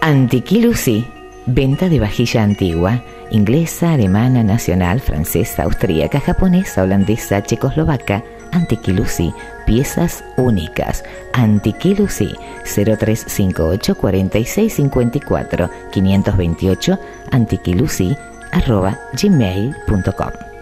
Antiquilusi, venta de vajilla antigua, inglesa, alemana, nacional, francesa, austríaca, japonesa, holandesa, checoslovaca. Antiquilusi, piezas únicas. Antiquilusi, 0358 4654 528 antiquilusi arroba gmail.com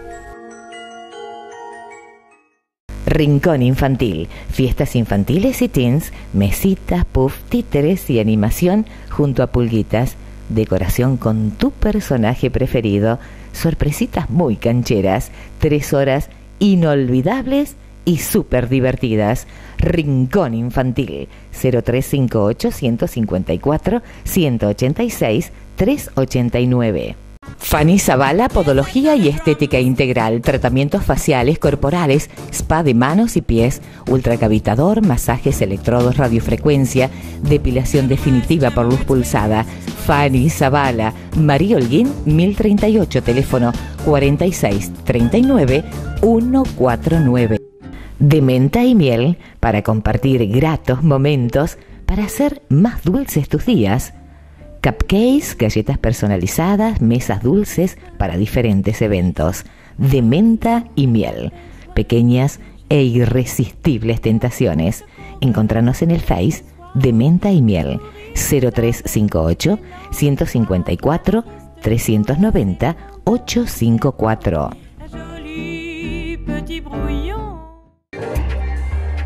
Rincón Infantil, fiestas infantiles y teens, mesitas, puff, títeres y animación junto a pulguitas, decoración con tu personaje preferido, sorpresitas muy cancheras, tres horas inolvidables y súper divertidas. Rincón Infantil 0358 154 186 389. Fanny Zavala, Podología y Estética Integral, tratamientos faciales, corporales, spa de manos y pies, ultracavitador, masajes, electrodos, radiofrecuencia, depilación definitiva por luz pulsada. Fanny Zavala, María Holguín, 1038, teléfono 4639 149. De menta y miel para compartir gratos momentos, para hacer más dulces tus días cupcakes, galletas personalizadas, mesas dulces para diferentes eventos, de menta y miel, pequeñas e irresistibles tentaciones. Encontrarnos en el Face de menta y miel 0358 154 390 854.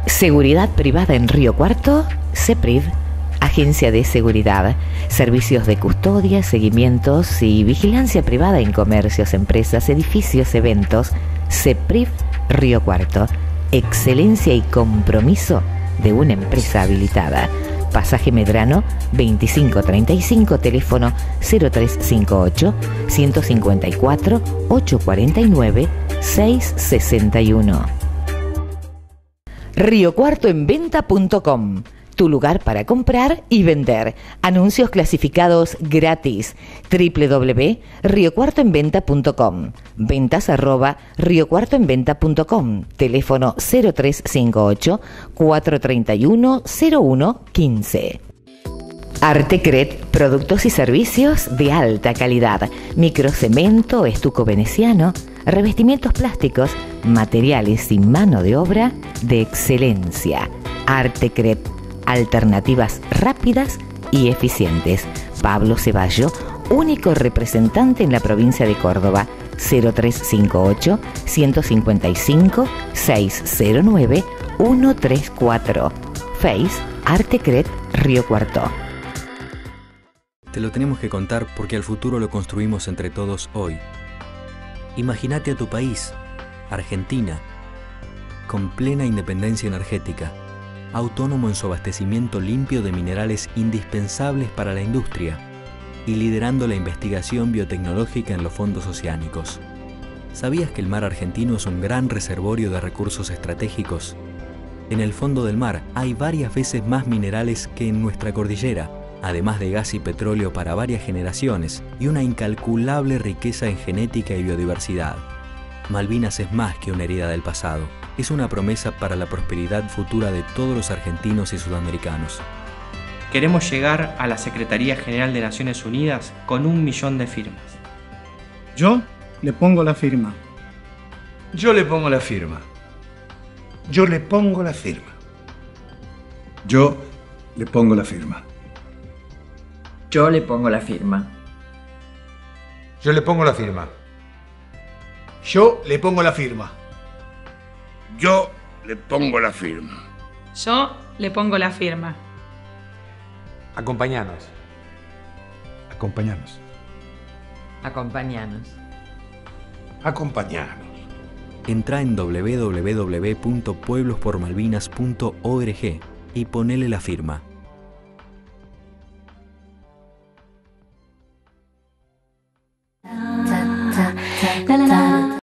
Seguridad privada en Río Cuarto, CEPRIV De Seguridad, servicios de custodia, seguimientos y vigilancia privada en comercios, empresas, edificios, eventos. CEPRIV Río Cuarto. Excelencia y compromiso de una empresa habilitada. Pasaje Medrano 2535, teléfono 0358 154 849 661. Río Cuarto en venta.com tu lugar para comprar y vender. Anuncios clasificados gratis. www.riocuartoenventa.com. Ventas arroba riocuartoenventa.com. Teléfono 0358 431 0115. Artecret, productos y servicios de alta calidad. Microcemento, estuco veneciano, revestimientos plásticos, materiales y mano de obra de excelencia. Artecret alternativas rápidas y eficientes. Pablo Ceballo, único representante en la provincia de Córdoba, 0358 155 609 134. Face Artecret Río Cuarto. Te lo tenemos que contar porque al futuro lo construimos entre todos hoy. Imagínate a tu país, Argentina, con plena independencia energética autónomo en su abastecimiento limpio de minerales indispensables para la industria y liderando la investigación biotecnológica en los fondos oceánicos. ¿Sabías que el mar argentino es un gran reservorio de recursos estratégicos? En el fondo del mar hay varias veces más minerales que en nuestra cordillera, además de gas y petróleo para varias generaciones y una incalculable riqueza en genética y biodiversidad. Malvinas es más que una herida del pasado es una promesa para la prosperidad futura de todos los argentinos y sudamericanos. Queremos llegar a la Secretaría General de Naciones Unidas con un millón de firmas. Yo le pongo la firma. Yo le pongo la firma. Yo le pongo la firma. Yo le pongo la firma. Yo le pongo la firma. Yo le pongo la firma. Yo le pongo la firma. Yo le pongo la firma. Yo le pongo la firma. Acompañanos. Acompañanos. Acompañanos. Acompañanos. Entra en www.pueblospormalvinas.org y ponele la firma.